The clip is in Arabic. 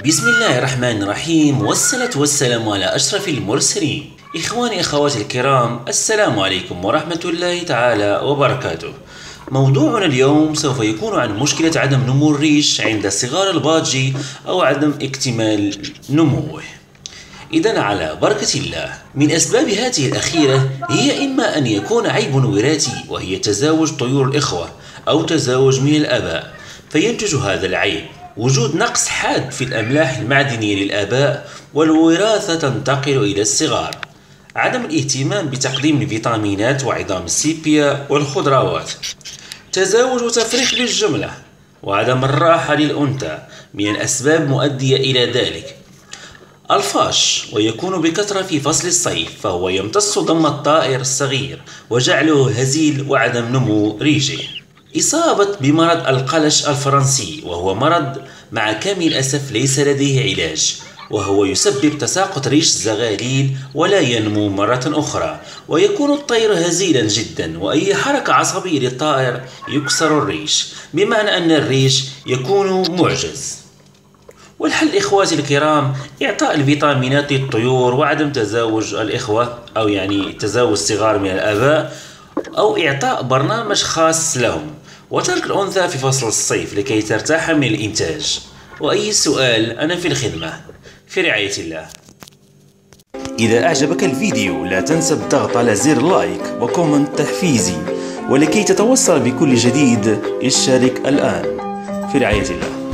بسم الله الرحمن الرحيم والصلاة والسلام على أشرف المرسلين. إخواني أخواتي الكرام السلام عليكم ورحمة الله تعالى وبركاته. موضوعنا اليوم سوف يكون عن مشكلة عدم نمو الريش عند صغار البادجي أو عدم اكتمال نموه. إذا على بركة الله من أسباب هذه الأخيرة هي إما أن يكون عيب وراثي وهي تزاوج طيور الإخوة أو تزاوج من الآباء فينتج هذا العيب. وجود نقص حاد في الأملاح المعدنية للآباء والوراثة تنتقل إلى الصغار. عدم الاهتمام بتقديم الفيتامينات وعظام السيبيا والخضروات. تزاوج وتفريخ بالجملة وعدم الراحة للأنثى من الأسباب مؤدية إلى ذلك. الفاش ويكون بكثرة في فصل الصيف فهو يمتص ضم الطائر الصغير وجعله هزيل وعدم نمو ريشه. إصابة بمرض القلش الفرنسي وهو مرض مع كامل الأسف ليس لديه علاج وهو يسبب تساقط ريش الزغاليل ولا ينمو مرة أخرى ويكون الطير هزيلا جدا وأي حركة عصبية للطائر يكسر الريش بمعنى أن الريش يكون معجز. والحل إخواتي الكرام إعطاء الفيتامينات للطيور وعدم تزاوج الإخوة أو يعني تزاوج الصغار من الآباء أو إعطاء برنامج خاص لهم. وترك الأنثى في فصل الصيف لكي ترتاح من الإنتاج. وأي سؤال أنا في الخدمة. في رعاية الله. إذا أعجبك الفيديو لا تنسى الضغط على زر like و comment تحفيزي. ولكي تتوصل بكل جديد اشترك الآن. في رعاية الله.